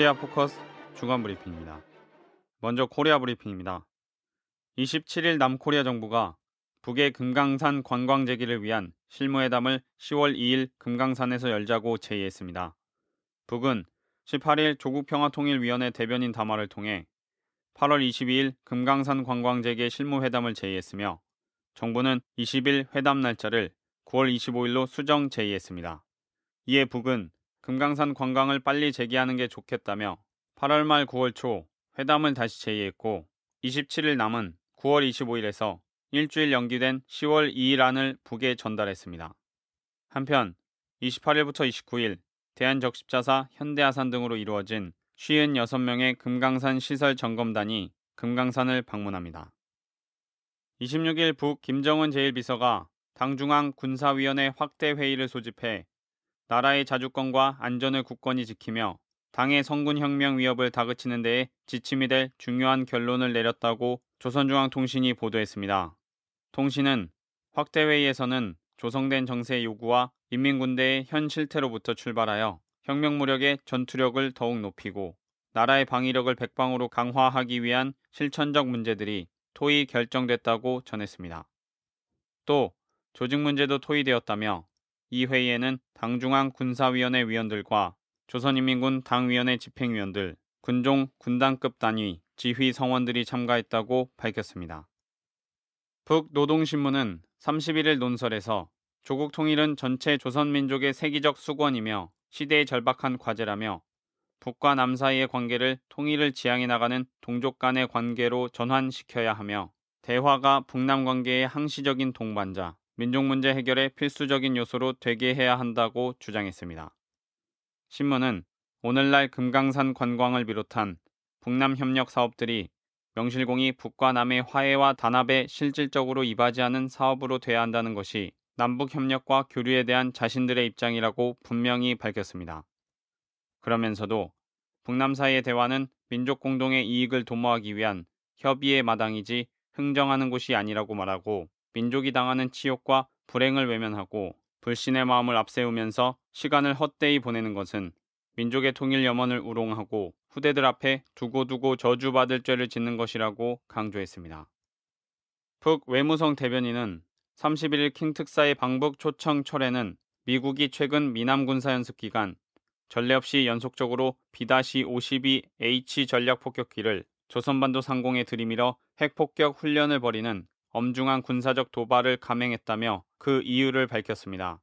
코리아 포커스 주간 브리핑입니다. 먼저 코리아 브리핑입니다. 27일 남코리아 정부가 북의 금강산 관광 재개를 위한 실무회담을 10월 2일 금강산에서 열자고 제의했습니다. 북은 18일 조국평화통일위원회 대변인 담화를 통해 8월 22일 금강산 관광 재개 실무회담을 제의했으며 정부는 20일 회담 날짜를 9월 25일로 수정 제의했습니다. 이에 북은 금강산 관광을 빨리 재개하는 게 좋겠다며 8월 말 9월 초 회담을 다시 제의했고 27일 남은 9월 25일에서 일주일 연기된 10월 2일 안을 북에 전달했습니다. 한편 28일부터 29일 대한적십자사 현대아산 등으로 이루어진 56명의 금강산 시설 점검단이 금강산을 방문합니다. 26일 북 김정은 제1비서가 당중앙 군사위원회 확대 회의를 소집해 나라의 자주권과 안전을 굳건히 지키며 당의 성군혁명 위협을 다그치는 데에 지침이 될 중요한 결론을 내렸다고 조선중앙통신이 보도했습니다. 통신은 확대회의에서는 조성된 정세의 요구와 인민군대의 현 실태로부터 출발하여 혁명 무력의 전투력을 더욱 높이고 나라의 방위력을 백방으로 강화하기 위한 실천적 문제들이 토의 결정됐다고 전했습니다. 또 조직 문제도 토의되었다며 이 회의에는 당중앙 군사위원회 위원들과 조선인민군 당위원회 집행위원들, 군종 군단급 단위, 지휘 성원들이 참가했다고 밝혔습니다. 북노동신문은 31일 논설에서 조국 통일은 전체 조선민족의 세기적 수권이며 시대의 절박한 과제라며 북과 남 사이의 관계를 통일을 지향해 나가는 동족 간의 관계로 전환시켜야 하며 대화가 북남 관계의 항시적인 동반자, 민족 문제 해결의 필수적인 요소로 되게 해야 한다고 주장했습니다. 신문은 오늘날 금강산 관광을 비롯한 북남 협력 사업들이 명실공히 북과 남의 화해와 단합에 실질적으로 이바지하는 사업으로 돼야 한다는 것이 남북 협력과 교류에 대한 자신들의 입장이라고 분명히 밝혔습니다. 그러면서도 북남 사이의 대화는 민족 공동의 이익을 도모하기 위한 협의의 마당이지 흥정하는 곳이 아니라고 말하고 민족이 당하는 치욕과 불행을 외면하고 불신의 마음을 앞세우면서 시간을 헛되이 보내는 것은 민족의 통일 염원을 우롱하고 후대들 앞에 두고두고 저주받을 죄를 짓는 것이라고 강조했습니다. 북 외무성 대변인은 31일 킹 특사의 방북 초청 철회는 미국이 최근 미남 군사 연습 기간 전례 없이 연속적으로 B-52H 전략 폭격기를 조선반도 상공에 들이밀어 핵폭격 훈련을 벌이는 엄중한 군사적 도발을 감행했다며 그 이유를 밝혔습니다.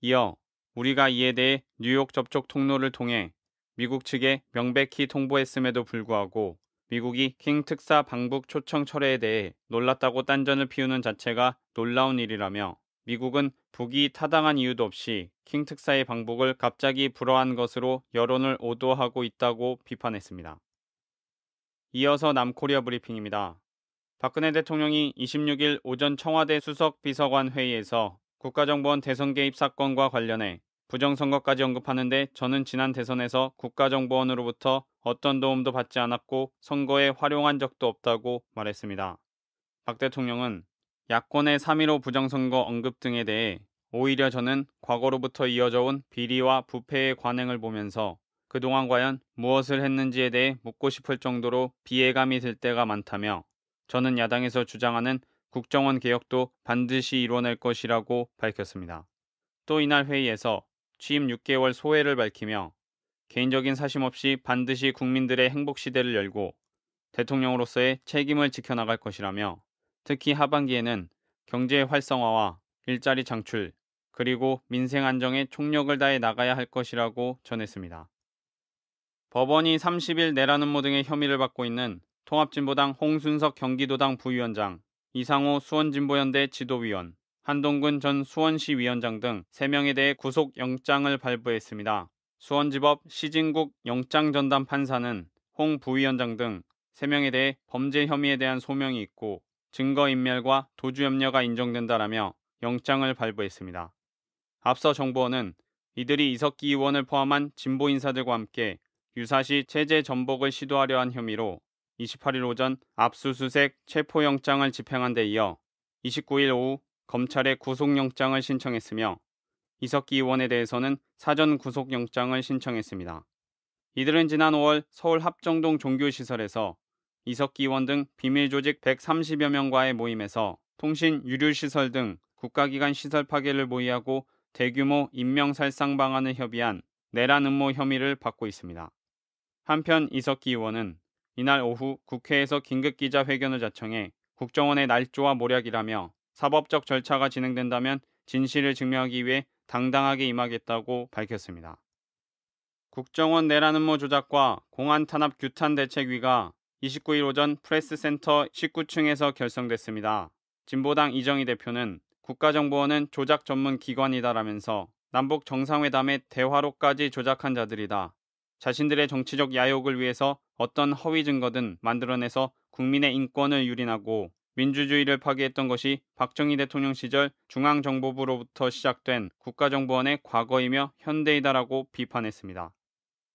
이어 우리가 이에 대해 뉴욕 접촉 통로를 통해 미국 측에 명백히 통보했음에도 불구하고 미국이 킹 특사 방북 초청 철회에 대해 놀랐다고 딴전을 피우는 자체가 놀라운 일이라며 미국은 북이 타당한 이유도 없이 킹 특사의 방북을 갑자기 불허한 것으로 여론을 오도하고 있다고 비판했습니다. 이어서 남코리아 브리핑입니다. 박근혜 대통령이 26일 오전 청와대 수석 비서관 회의에서 국가정보원 대선 개입 사건과 관련해 부정선거까지 언급하는데 저는 지난 대선에서 국가정보원으로부터 어떤 도움도 받지 않았고 선거에 활용한 적도 없다고 말했습니다. 박 대통령은 야권의 3.15 부정선거 언급 등에 대해 오히려 저는 과거로부터 이어져 온 비리와 부패의 관행을 보면서 그동안 과연 무엇을 했는지에 대해 묻고 싶을 정도로 비애감이 들 때가 많다며 저는 야당에서 주장하는 국정원 개혁도 반드시 이뤄낼 것이라고 밝혔습니다. 또 이날 회의에서 취임 6개월 소회를 밝히며 개인적인 사심 없이 반드시 국민들의 행복 시대를 열고 대통령으로서의 책임을 지켜나갈 것이라며 특히 하반기에는 경제 활성화와 일자리 창출 그리고 민생 안정에 총력을 다해 나가야 할 것이라고 전했습니다. 법원이 30일 내란 음모 등의 혐의를 받고 있는 통합진보당 홍순석 경기도당 부위원장, 이상호 수원진보연대 지도위원, 한동근 전 수원시 위원장 등 3명에 대해 구속영장을 발부했습니다. 수원지법 시진국 영장전담 판사는 홍 부위원장 등 3명에 대해 범죄 혐의에 대한 소명이 있고 증거인멸과 도주염려가 인정된다라며 영장을 발부했습니다. 앞서 정부원은 이들이 이석기 의원을 포함한 진보 인사들과 함께 유사시 체제 전복을 시도하려 한 혐의로 28일 오전 압수수색 체포영장을 집행한 데 이어 29일 오후 검찰에 구속영장을 신청했으며 이석기 의원에 대해서는 사전 구속영장을 신청했습니다. 이들은 지난 5월 서울 합정동 종교시설에서 이석기 의원 등 비밀 조직 130여 명과의 모임에서 통신 유류시설 등 국가기관 시설 파괴를 모의하고 대규모 인명살상 방안을 협의한 내란 음모 혐의를 받고 있습니다. 한편 이석기 의원은 이날 오후 국회에서 긴급 기자회견을 자청해 국정원의 날조와 모략이라며 사법적 절차가 진행된다면 진실을 증명하기 위해 당당하게 임하겠다고 밝혔습니다. 국정원 내란 음모 조작과 공안 탄압 규탄 대책위가 29일 오전 프레스센터 19층에서 결성됐습니다. 진보당 이정희 대표는 국가정보원은 조작 전문 기관이다라면서 남북 정상회담의 대화로까지 조작한 자들이다. 자신들의 정치적 야욕을 위해서 어떤 허위 증거든 만들어내서 국민의 인권을 유린하고 민주주의를 파괴했던 것이 박정희 대통령 시절 중앙정보부로부터 시작된 국가정보원의 과거이며 현대이다라고 비판했습니다.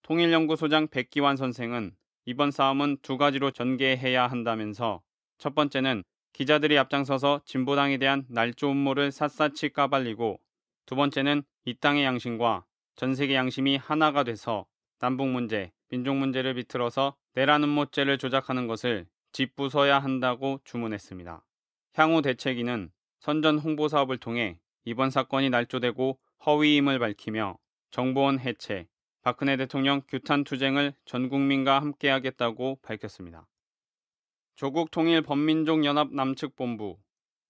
통일연구소장 백기환 선생은 이번 싸움은 두 가지로 전개해야 한다면서 첫 번째는 기자들이 앞장서서 진보당에 대한 날조 음모를 샅샅이 까발리고 두 번째는 이 땅의 양심과 전 세계 양심이 하나가 돼서 남북 문제, 민족 문제를 비틀어서 내란 음모죄를 조작하는 것을 짚부숴야 한다고 주문했습니다. 향후 대책위는 선전 홍보 사업을 통해 이번 사건이 날조되고 허위임을 밝히며 정보원 해체, 박근혜 대통령 규탄 투쟁을 전 국민과 함께하겠다고 밝혔습니다. 조국 통일 범민족 연합 남측 본부,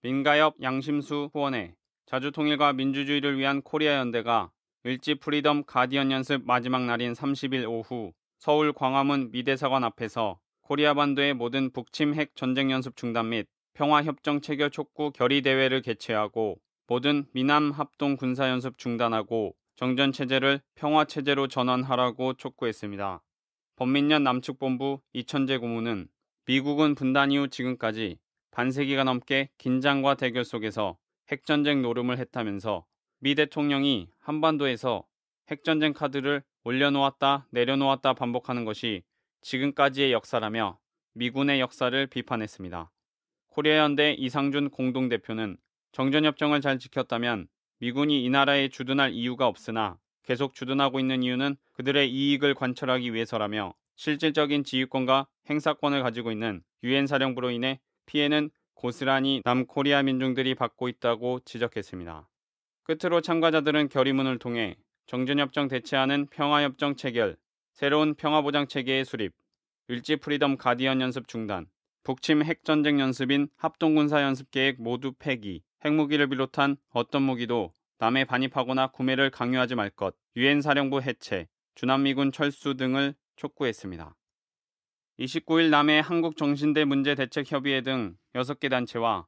민가협 양심수 후원회, 자주 통일과 민주주의를 위한 코리아 연대가 을지 프리덤 가디언 연습 마지막 날인 30일 오후 서울 광화문 미대사관 앞에서 코리아 반도의 모든 북침 핵 전쟁 연습 중단 및 평화 협정 체결 촉구 결의 대회를 개최하고 모든 미남 합동 군사 연습 중단하고 정전 체제를 평화 체제로 전환하라고 촉구했습니다. 범민련 남측본부 이천재 고문은 미국은 분단 이후 지금까지 반세기가 넘게 긴장과 대결 속에서 핵전쟁 노름을 했다면서 미 대통령이 한반도에서 핵전쟁 카드를 올려놓았다 내려놓았다 반복하는 것이 지금까지의 역사라며 미군의 역사를 비판했습니다. 코리아 연대 이상준 공동대표는 정전협정을 잘 지켰다면 미군이 이 나라에 주둔할 이유가 없으나 계속 주둔하고 있는 이유는 그들의 이익을 관철하기 위해서라며 실질적인 지휘권과 행사권을 가지고 있는 유엔 사령부로 인해 피해는 고스란히 남코리아 민중들이 받고 있다고 지적했습니다. 끝으로 참가자들은 결의문을 통해 정전협정 대체하는 평화협정 체결, 새로운 평화보장 체계의 수립, 을지 프리덤 가디언 연습 중단, 북침 핵전쟁 연습인 합동군사 연습 계획 모두 폐기, 핵무기를 비롯한 어떤 무기도 남에 반입하거나 구매를 강요하지 말 것, 유엔 사령부 해체, 주남미군 철수 등을 촉구했습니다. 29일 남해 한국정신대 문제대책협의회 등 6개 단체와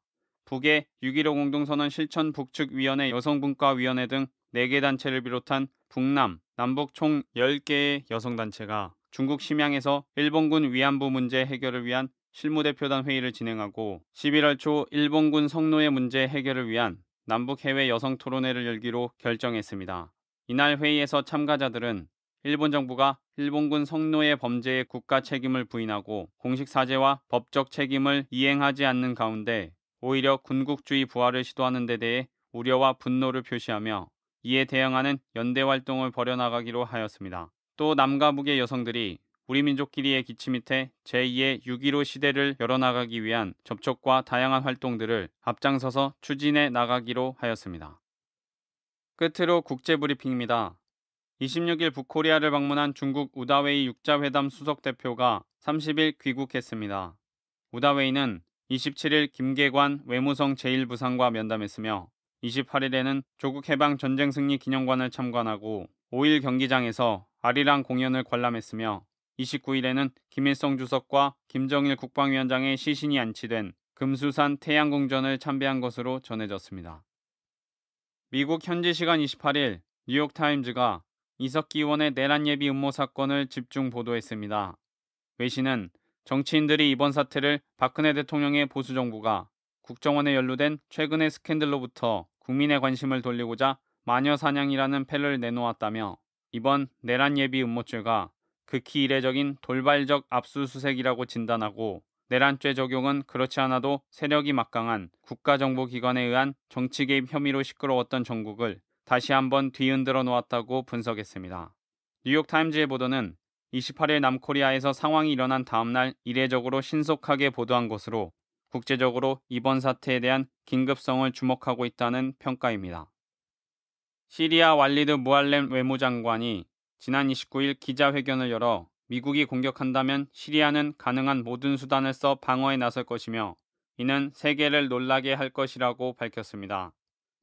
북의 6.15 공동선언 실천 북측위원회 여성분과위원회 등 4개 단체를 비롯한 북남, 남북 총 10개의 여성단체가 중국 심양에서 일본군 위안부 문제 해결을 위한 실무대표단 회의를 진행하고 11월 초 일본군 성노예 문제 해결을 위한 남북 해외 여성 토론회를 열기로 결정했습니다. 이날 회의에서 참가자들은 일본 정부가 일본군 성노예 범죄의 국가 책임을 부인하고 공식 사죄와 법적 책임을 이행하지 않는 가운데 오히려 군국주의 부활을 시도하는 데 대해 우려와 분노를 표시하며 이에 대응하는 연대 활동을 벌여나가기로 하였습니다. 또 남과 북의 여성들이 우리 민족끼리의 기치 밑에 제2의 6.15 시대를 열어나가기 위한 접촉과 다양한 활동들을 앞장서서 추진해 나가기로 하였습니다. 끝으로 국제브리핑입니다. 26일 북코리아를 방문한 중국 우다웨이 육자회담 수석대표가 30일 귀국했습니다. 우다웨이는 27일 김계관 외무성 제1부상과 면담했으며 28일에는 조국 해방 전쟁 승리 기념관을 참관하고 5일 경기장에서 아리랑 공연을 관람했으며 29일에는 김일성 주석과 김정일 국방위원장의 시신이 안치된 금수산 태양궁전을 참배한 것으로 전해졌습니다. 미국 현지 시간 28일 뉴욕타임즈가 이석기 의원의 내란 예비 음모 사건을 집중 보도했습니다. 외신은 정치인들이 이번 사태를 박근혜 대통령의 보수 정부가 국정원에 연루된 최근의 스캔들로부터 국민의 관심을 돌리고자 마녀 사냥이라는 패를 내놓았다며 이번 내란 예비 음모죄가 극히 이례적인 돌발적 압수수색이라고 진단하고 내란죄 적용은 그렇지 않아도 세력이 막강한 국가정보기관에 의한 정치 개입 혐의로 시끄러웠던 전국을 다시 한번 뒤흔들어 놓았다고 분석했습니다. 뉴욕타임즈의 보도는 28일 남코리아에서 상황이 일어난 다음날 이례적으로 신속하게 보도한 것으로 국제적으로 이번 사태에 대한 긴급성을 주목하고 있다는 평가입니다. 시리아 왈리드 무알렘 외무장관이 지난 29일 기자회견을 열어 미국이 공격한다면 시리아는 가능한 모든 수단을 써 방어에 나설 것이며 이는 세계를 놀라게 할 것이라고 밝혔습니다.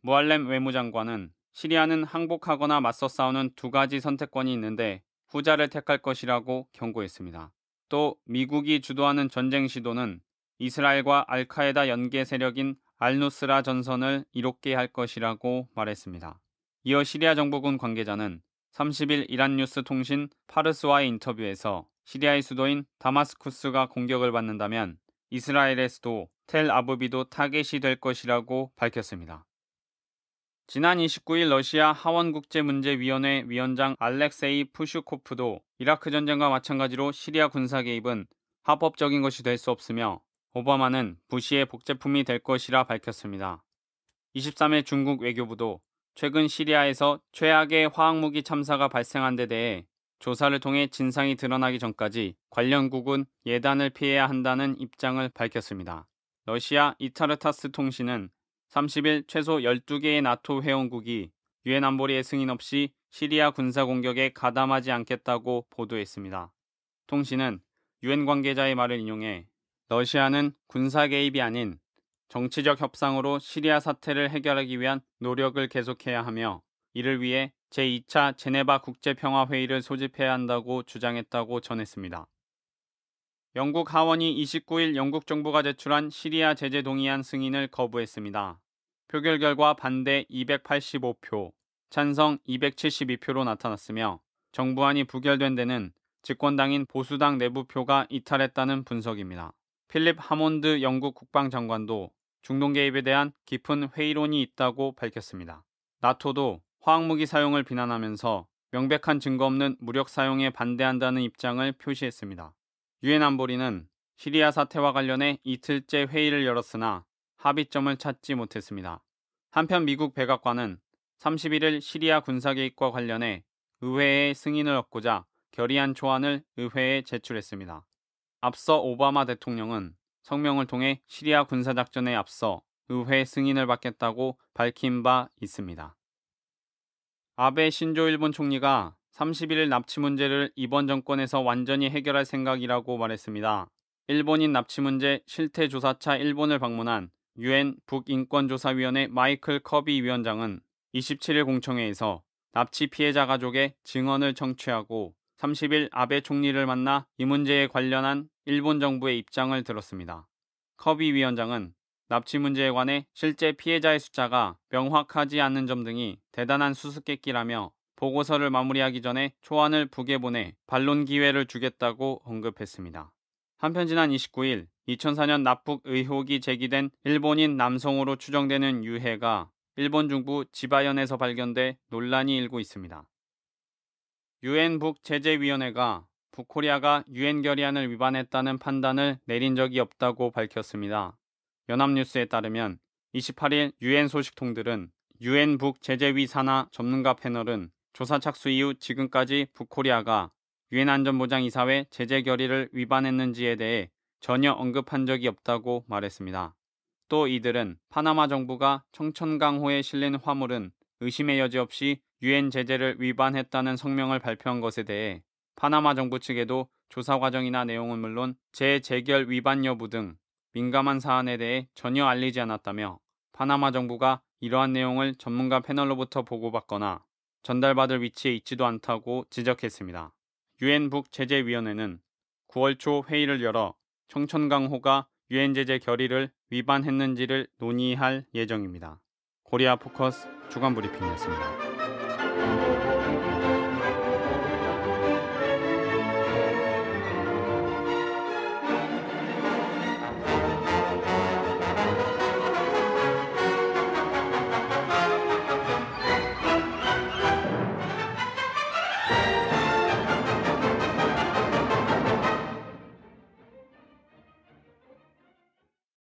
무알렘 외무장관은 시리아는 항복하거나 맞서 싸우는 두 가지 선택권이 있는데 후자를 택할 것이라고 경고했습니다. 또 미국이 주도하는 전쟁 시도는 이스라엘과 알카에다 연계 세력인 알누스라 전선을 이롭게 할 것이라고 말했습니다. 이어 시리아 정부군 관계자는 30일 이란 뉴스 통신 파르스와의 인터뷰에서 시리아의 수도인 다마스쿠스가 공격을 받는다면 이스라엘의 수도 텔 아부비도 타겟이 될 것이라고 밝혔습니다. 지난 29일 러시아 하원국제문제위원회 위원장 알렉세이 푸슈코프도 이라크 전쟁과 마찬가지로 시리아 군사 개입은 합법적인 것이 될 수 없으며 오바마는 부시의 복제품이 될 것이라 밝혔습니다. 23일 중국 외교부도 최근 시리아에서 최악의 화학무기 참사가 발생한 데 대해 조사를 통해 진상이 드러나기 전까지 관련국은 예단을 피해야 한다는 입장을 밝혔습니다. 러시아 이타르타스 통신은 30일 최소 12개의 나토 회원국이 유엔 안보리의 승인 없이 시리아 군사 공격에 가담하지 않겠다고 보도했습니다. 통신은 유엔 관계자의 말을 인용해 러시아는 군사 개입이 아닌 정치적 협상으로 시리아 사태를 해결하기 위한 노력을 계속해야 하며 이를 위해 제2차 제네바 국제평화회의를 소집해야 한다고 주장했다고 전했습니다. 영국 하원이 29일 영국 정부가 제출한 시리아 제재 동의안 승인을 거부했습니다. 표결 결과 반대 285표, 찬성 272표로 나타났으며 정부안이 부결된 데는 집권당인 보수당 내부표가 이탈했다는 분석입니다. 필립 하몬드 영국 국방장관도 중동 개입에 대한 깊은 회의론이 있다고 밝혔습니다. 나토도 화학무기 사용을 비난하면서 명백한 증거 없는 무력 사용에 반대한다는 입장을 표시했습니다. 유엔 안보리는 시리아 사태와 관련해 이틀째 회의를 열었으나 합의점을 찾지 못했습니다. 한편 미국 백악관은 31일 시리아 군사 개입과 관련해 의회의 승인을 얻고자 결의안 초안을 의회에 제출했습니다. 앞서 오바마 대통령은 성명을 통해 시리아 군사 작전에 앞서 의회 승인을 받겠다고 밝힌 바 있습니다. 아베 신조 일본 총리가 31일 납치 문제를 이번 정권에서 완전히 해결할 생각이라고 말했습니다. 일본인 납치 문제 실태 조사차 일본을 방문한 유엔 북인권조사위원회 마이클 커비 위원장은 27일 공청회에서 납치 피해자 가족의 증언을 청취하고 30일 아베 총리를 만나 이 문제에 관련한 일본 정부의 입장을 들었습니다. 커비 위원장은 납치 문제에 관해 실제 피해자의 숫자가 명확하지 않는 점 등이 대단한 수수께끼라며 보고서를 마무리하기 전에 초안을 북에 보내 반론 기회를 주겠다고 언급했습니다. 한편 지난 29일 2004년 납북 의혹이 제기된 일본인 남성으로 추정되는 유해가 일본 중부 지바현에서 발견돼 논란이 일고 있습니다. 유엔 북제재위원회가 북코리아가 유엔 결의안을 위반했다는 판단을 내린 적이 없다고 밝혔습니다. 연합뉴스에 따르면 28일 유엔 소식통들은 유엔 북제재위 산하 전문가 패널은 조사 착수 이후 지금까지 북코리아가 유엔 안전보장이사회 제재 결의를 위반했는지에 대해 전혀 언급한 적이 없다고 말했습니다. 또 이들은 파나마 정부가 청천강호에 실린 화물은 의심의 여지 없이 유엔 제재를 위반했다는 성명을 발표한 것에 대해 파나마 정부 측에도 조사 과정이나 내용은 물론 재재결 위반 여부 등 민감한 사안에 대해 전혀 알리지 않았다며 파나마 정부가 이러한 내용을 전문가 패널로부터 보고받거나 전달받을 위치에 있지도 않다고 지적했습니다. 유엔 북제재위원회는 9월 초 회의를 열어 청천강호가 유엔 제재 결의를 위반했는지를 논의할 예정입니다. 코리아 포커스 주간 브리핑이었습니다.